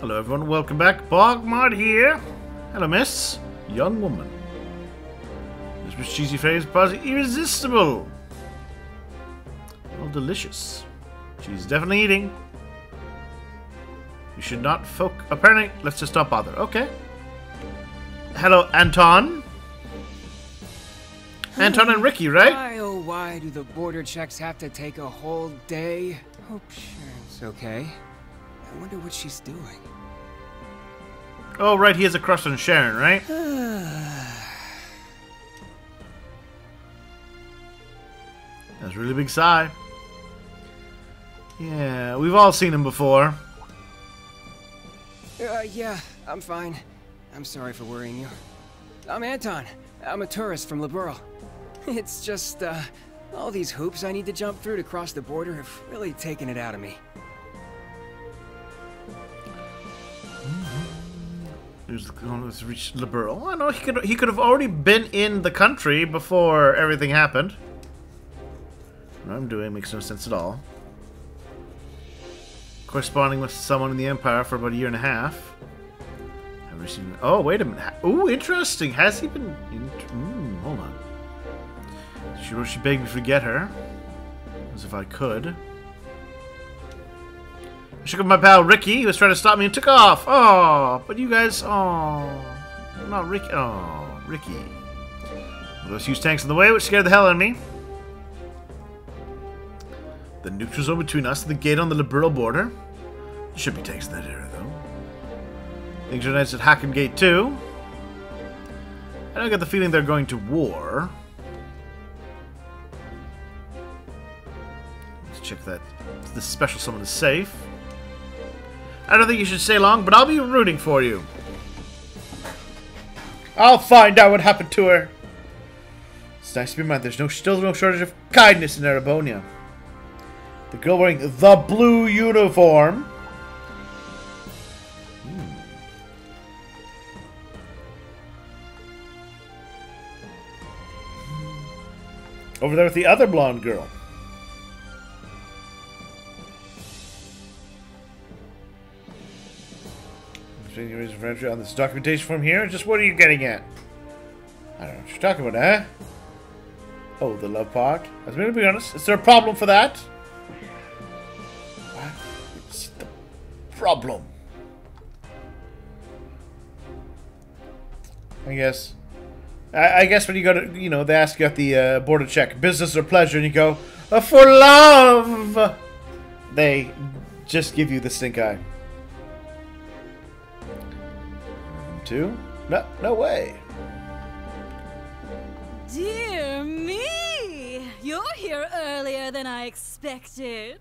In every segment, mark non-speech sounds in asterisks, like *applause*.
Hello everyone, welcome back. Bogmod here. Hello miss. Young woman. This was cheesy face, but irresistible. Oh, delicious. She's definitely eating. You should not folk. Apparently, let's just not bother. Okay. Hello, Anton. *sighs* Anton and Ricky, right? Why, oh, why do the border checks have to take a whole day? Oh, Hope Sharon's okay. I wonder what she's doing. Oh, right, he has a crush on Sharon, right? *sighs* That's a really big sigh. Yeah, we've all seen him before. Uh, yeah, I'm fine. I'm sorry for worrying you. I'm Anton. I'm a tourist from Liberl. *laughs* It's just, uh, all these hoops I need to jump through to cross the border have really taken it out of me. Who's going to reach Liberl? I know he could he could have already been in the country before everything happened. What I'm doing makes no sense at all. Corresponding with someone in the Empire for about a year and a half. Have we seen? Oh, wait a minute. Ooh, interesting. Has he been? In... Mm, hold on. She she begged me to forget her, as if I could. Shook up my pal Ricky, who was trying to stop me and took off. Oh, but you guys, oh, not Ricky. Oh, Ricky. Those huge tanks in the way, which scared the hell out of me. The neutral zone between us and the gate on the Liberl border. There should be tanks in that area, though. Things are nice at Hacken Gate, too. I don't get the feeling they're going to war. Let's check that the special summon is safe. I don't think you should stay long, but I'll be rooting for you. I'll find out what happened to her. It's nice to be reminded there's no, still no shortage of kindness in Erebonia. The girl wearing the blue uniform. Hmm. Over there with the other blonde girl. On this documentation form here. Just what are you getting at? I don't know what you're talking about, huh? Oh, the love part. I was going to be honest. Is there a problem for that? What's the problem? I guess. I, I, guess when you go to, you know, they ask you at the uh, border check, business or pleasure, and you go, uh, for love! They just give you the stink eye. To? No, no way. Dear me! You're here earlier than I expected.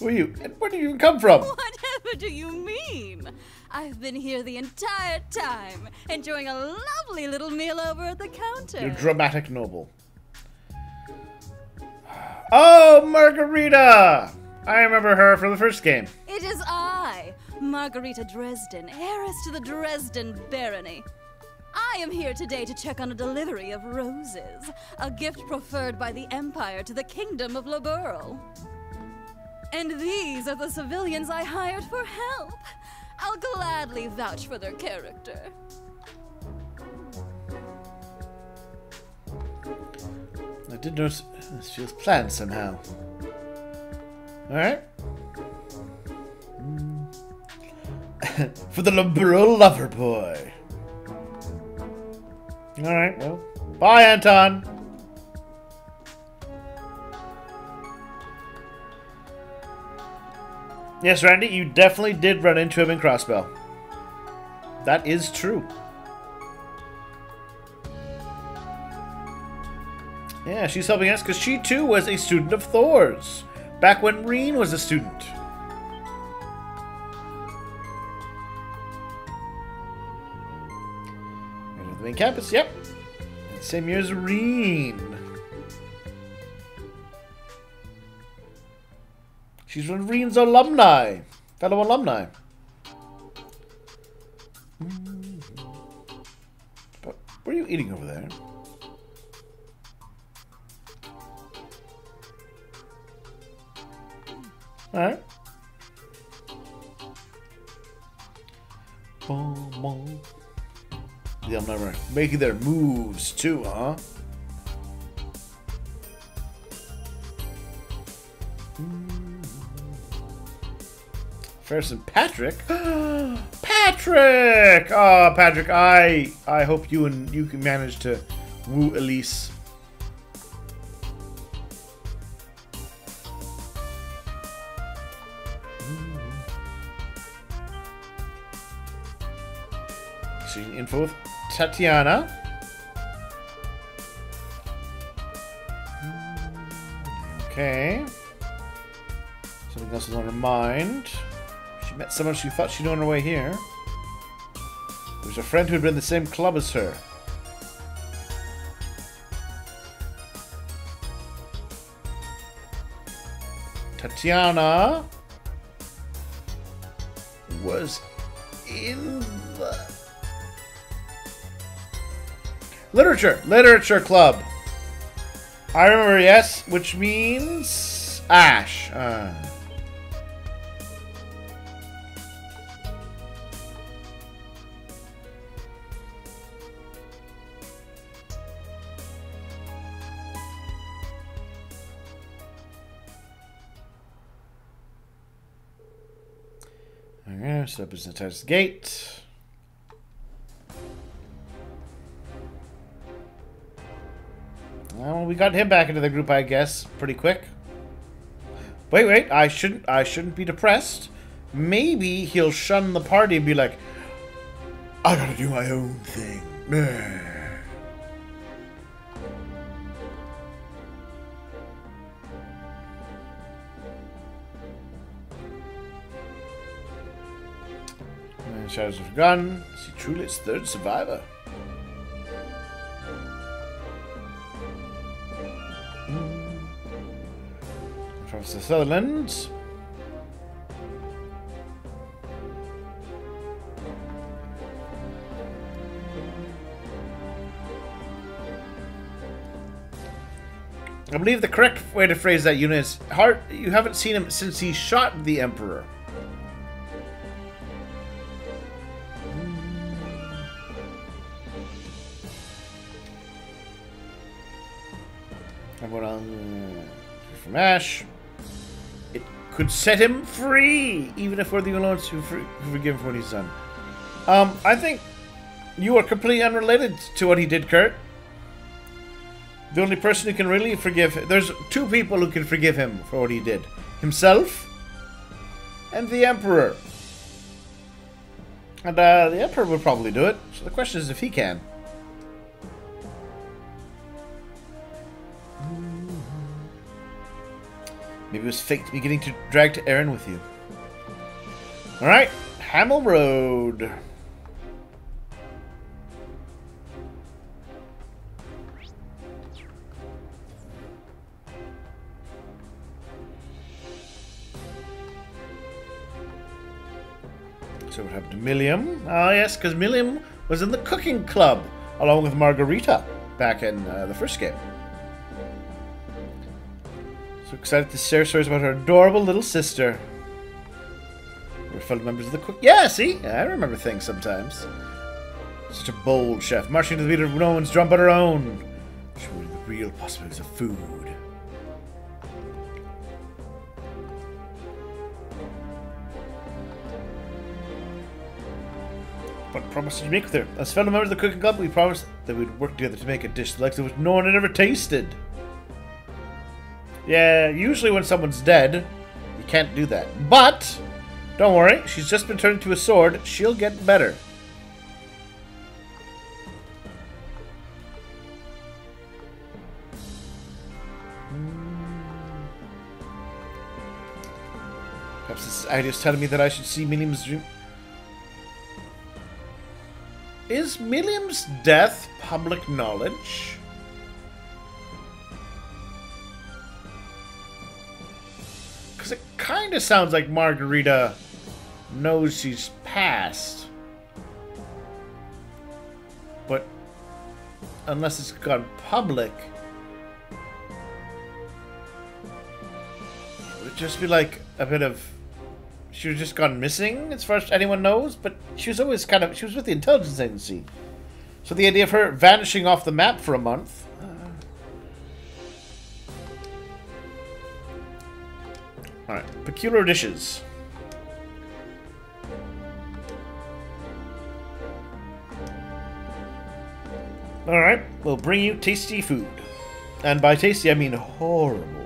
Who are you? And where do you even come from? Whatever do you mean? I've been here the entire time, enjoying a lovely little meal over at the counter. You're dramatic noble. *sighs* Oh, Margarita! I remember her from the first game. It is I, Margarita Dresden, heiress to the Dresden barony. I am here today to check on a delivery of roses, a gift preferred by the Empire to the Kingdom of Liberl. And these are the civilians I hired for help. I'll gladly vouch for their character. I did notice this feels planned somehow. Alright. *laughs* For the Liberl lover boy. Alright, well. Bye, Anton! Yes, Randy, you definitely did run into him in Crossbell. That is true. Yeah, she's helping us because she too was a student of Thors. Back when Rean was a student. The main campus, yep. Same year as Rean. She's one of Rean's alumni. Fellow alumni. But what are you eating over there? Alright. Boom. The never making their moves too, huh? Ferris and Patrick. *gasps* Patrick! Oh, Patrick, I I hope you and you can manage to woo Elise. Tatiana. Okay. Something else is on her mind. She met someone she thought she'd know on her way here. There was a friend who had been in the same club as her. Tatiana was in the literature literature club. I remember, yes, which means Ash. Uh. So up is the gate. Well, we got him back into the group, I guess, pretty quick. Wait, wait, I shouldn't I shouldn't be depressed. Maybe he'll shun the party and be like, I gotta do my own thing. Shadows of Gun. See truly its third survivor. Professor Sutherland. I believe the correct way to phrase that unit is. You haven't seen him since he shot the Emperor. On from Ash. Could set him free, even if we're the only ones who, who forgive him for what he's done. Um, I think you are completely unrelated to what he did, Kurt. The only person who can really forgive... There's two people who can forgive him for what he did. Himself and the Emperor. And uh, the Emperor would probably do it. So the question is if he can. Maybe it was be getting to drag to Erin with you. Alright, Hamel Road. So what happened to Millium? Ah, yes, because Millium was in the cooking club along with Margarita back in uh, the first game. Excited to share stories about her adorable little sister. We're fellow members of the cook. Yeah, see? I remember things sometimes. Such a bold chef, marching to the beat of no one's drum but her own. Showing the real possibilities of food. What promise did you make with her? As fellow members of the cooking club, we promised that we'd work together to make a dish like that which no one had ever tasted. Yeah, usually when someone's dead, you can't do that. But, don't worry, she's just been turned into a sword. She'll get better. Perhaps this idea is telling me that I should see Millium's dream. Is Millium's death public knowledge? Kind of sounds like Margarita knows she's passed. But unless it's gone public. It would just be like a bit of. She was just gone missing, as far as anyone knows. But she was always kind of. She was with the intelligence agency, so the idea of her vanishing off the map for a month. Peculiar dishes. All right, we'll bring you tasty food, and by tasty I mean horrible.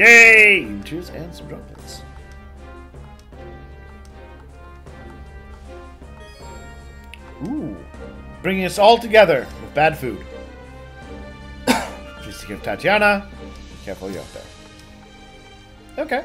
Yay! Cheers and some droplets. Ooh, bringing us all together with bad food. *coughs* Just to give Tatiana. Be careful, you up there. Okay.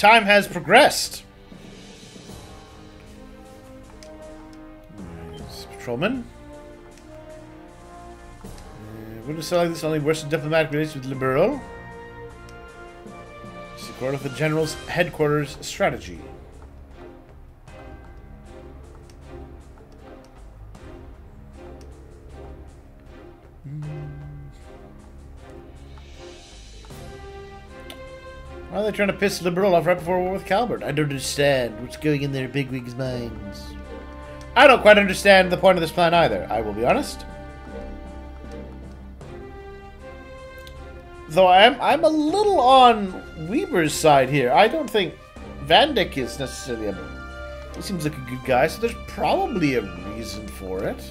Time has progressed. Nice. Patrolman. Uh, would it sound like this only worsen diplomatic relations with Liberl? Support of the General's headquarters strategy. Are they trying to piss the Liberl off right before war with Calvard? I don't understand what's going in their bigwigs' minds. I don't quite understand the point of this plan either, I will be honest. Though I'm I'm a little on Weber's side here. I don't think Vandyck is necessarily a he seems like a good guy, so there's probably a reason for it.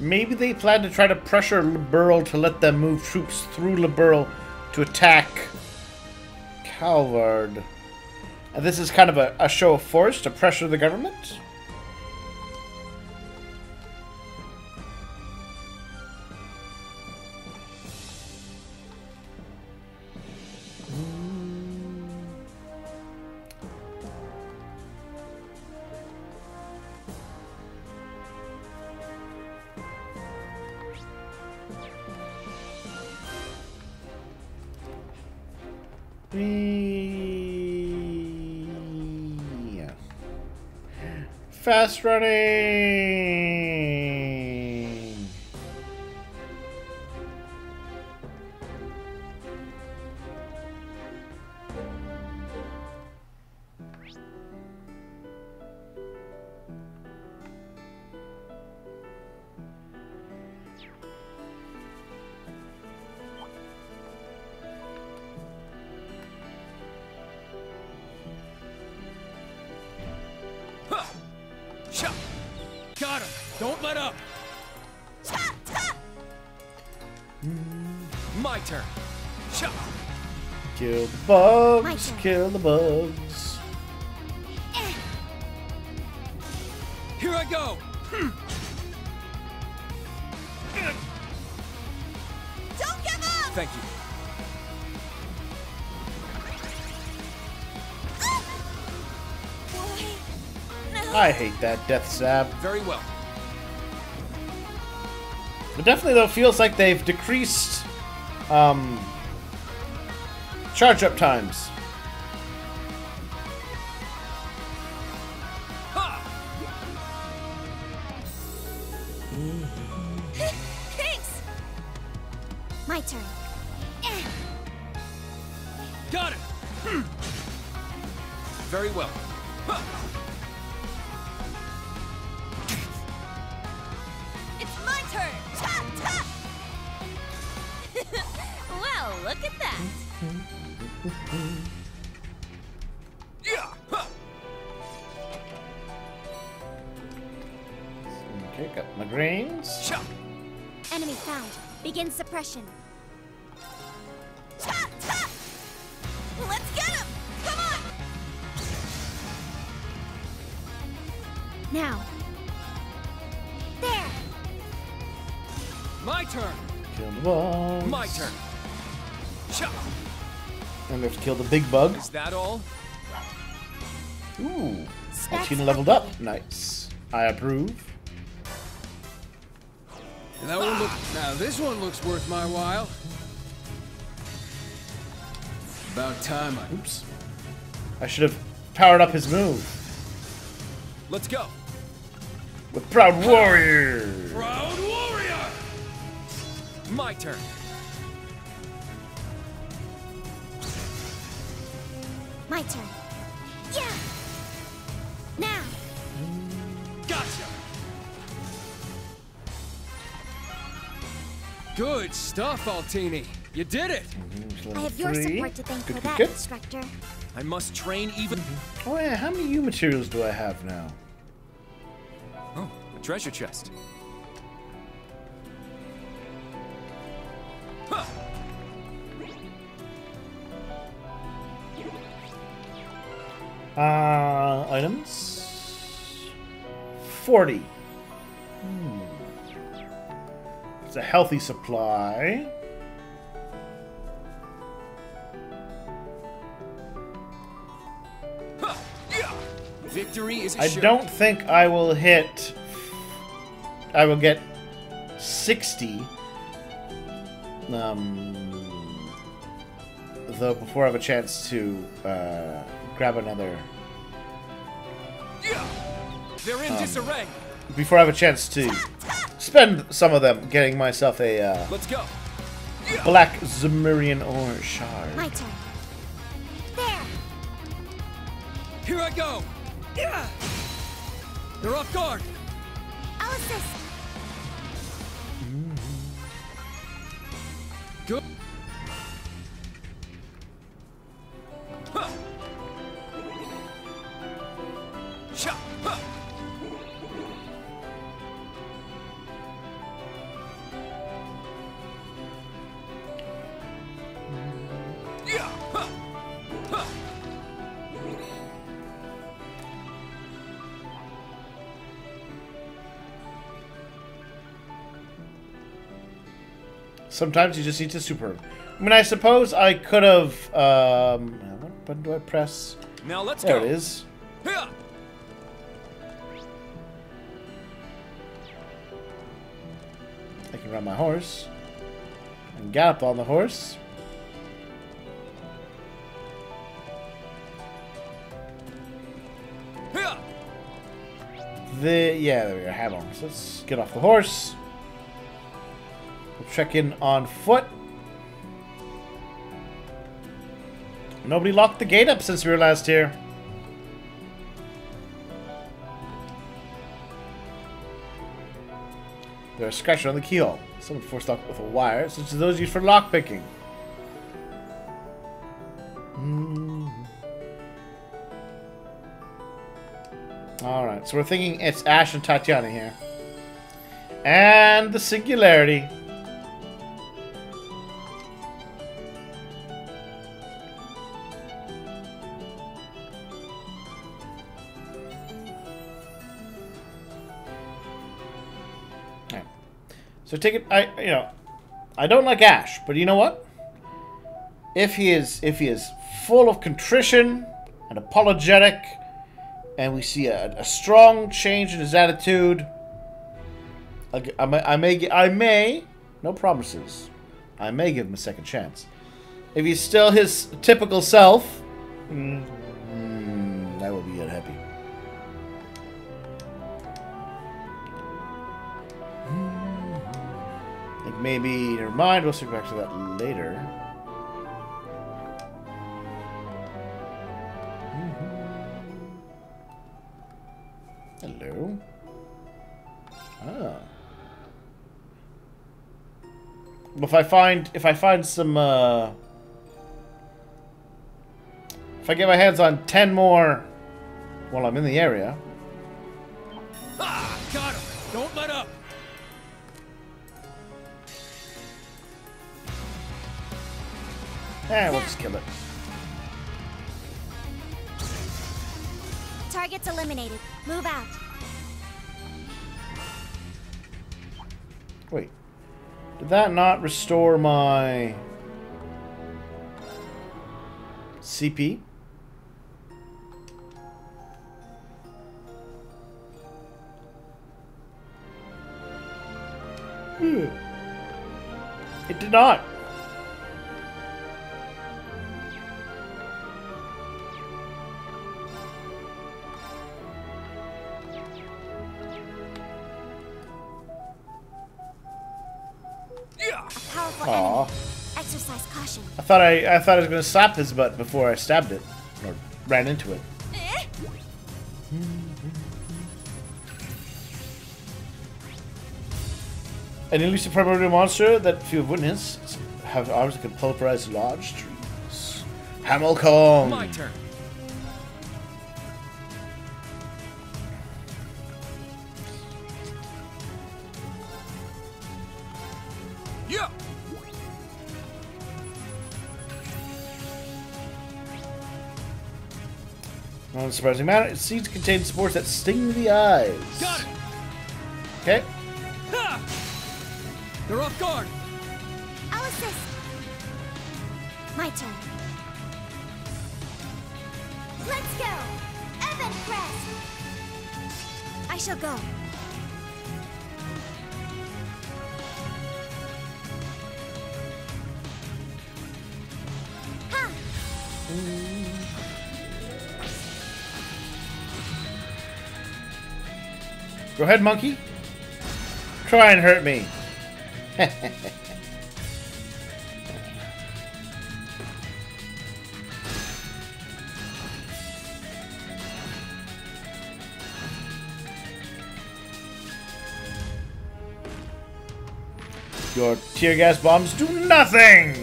Maybe they plan to try to pressure Liberl to let them move troops through Liberl to attack Calvard. And this is kind of a, a show of force to pressure the government? Fast running. Got him. Don't let up. Hmm, my turn. Shut. Kill the bugs. Kill the bugs. Here I go. Don't give up! Thank you. I hate that death stab. Very well. It definitely though feels like they've decreased um charge up times. Thanks! My turn. Got it. Very well. It's my turn! Ta ta! *laughs* well, look at that! Okay, got my greens. Enemy found. Begin suppression. Kill the big bug. Is that all? Ooh. Stats Alcina leveled up. Nice. I approve. That one look. Now this one looks worth my while. About time I. Oops. I should have powered up his move. Let's go. With Proud Warrior. Proud warrior. My turn. My turn. Yeah. Now. Gotcha. Good stuff, Altina. You did it. I have your Three. support to thank Good, for good, that, good. instructor. I must train even. Oh yeah, how many U materials do I have now? Oh, a treasure chest. Uh, items. 40. Hmm. It's a healthy supply. Victory is I don't think I will hit. I will get 60. Um, though before I have a chance to uh, grab another. They're in disarray. Before I have a chance to spend some of them getting myself a uh, Let's go. black Zemurian ore shard. My turn. There. Here I go. Yeah. They're off guard. I'll assist. Good. Sometimes you just need to super. I mean, I suppose I could have. Um, what button do I press? Now let's There go. it is. Yeah. I can ride my horse. And gallop on the horse. Yeah. The yeah, there we go. Have on. So let's get off the horse. Check in on foot. Nobody locked the gate up since we were last here. There's a scratch on the keyhole. Someone forced lock with a wire, such as those used for lockpicking. Hmm. Alright, so we're thinking it's Ash and Tatiana here. And the singularity. So take it I you know I don't like Ash, but you know what? If he is if he is full of contrition and apologetic and we see a, a strong change in his attitude. I, I may, I may, I may, no promises. I may give him a second chance. If he's still his typical self, mm, maybe, never mind, we'll circle back to that later. Hello. Ah. If I find if I find some uh if I get my hands on ten more while I'm in the area, eh, we'll just kill it. Target's eliminated. Move out. Wait. Did that not restore my CP? Hmm. It did not. Thought I I thought I was gonna slap his butt before I stabbed it or ran into it. An elusive primordial monster that few have witnessed have arms that can pulverize large trees. Hamilcom. My turn. Yeah. Not in a surprising manner, it seems to contain spores that sting the eyes. Got it. Okay. Ha! They're off guard. I'll assist. My turn. Let's go. Evan Crest. I shall go. Go ahead, monkey. Try and hurt me. *laughs* Your tear gas bombs do nothing!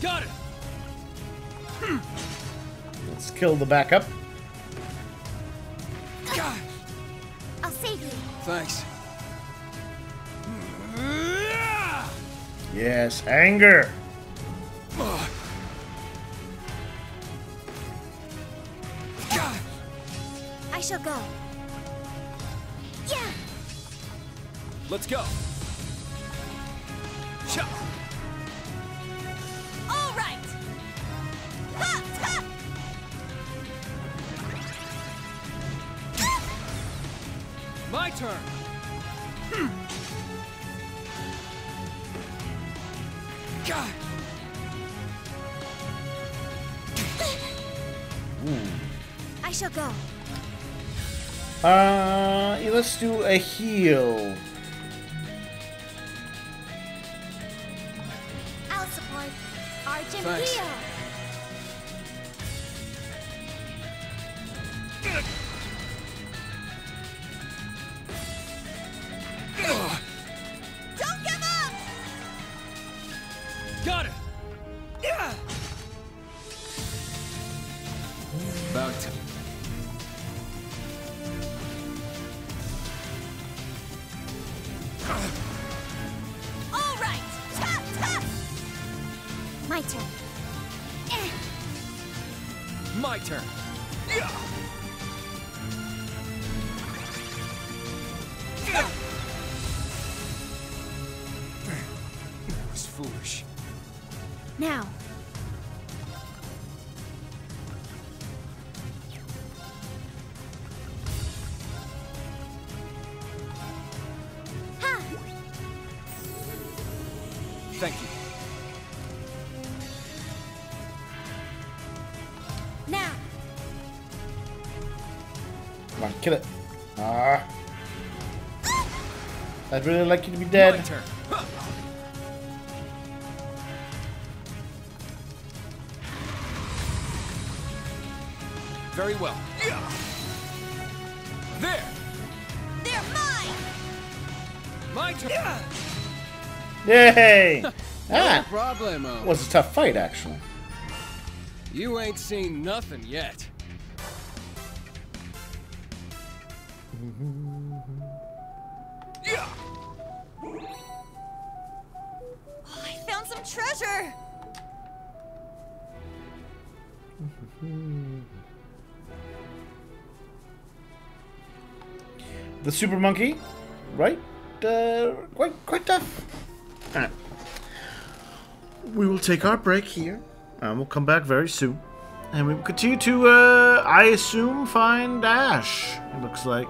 Got it. Let's kill the backup. God. I'll save you. Thanks. Yes, anger. God. I shall go. Yeah. Let's go. I shall go. Uh, let's do a heal. I'll support. Argent Thanks. heal. Now. Ha! Thank you. Now. Come on, kill it. Ah. I'd really like you to be dead. Yay! *laughs* No ah, problemo. was a tough fight, actually. You ain't seen nothing yet. Yeah. I found some treasure. The super monkey, right? Uh, quite, quite tough. Alright. We will take our break here, and we'll come back very soon. And we will continue to, uh, I assume, find Ash. It looks like.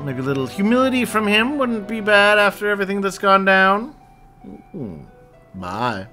Maybe a little humility from him wouldn't be bad after everything that's gone down. Ooh. Bye.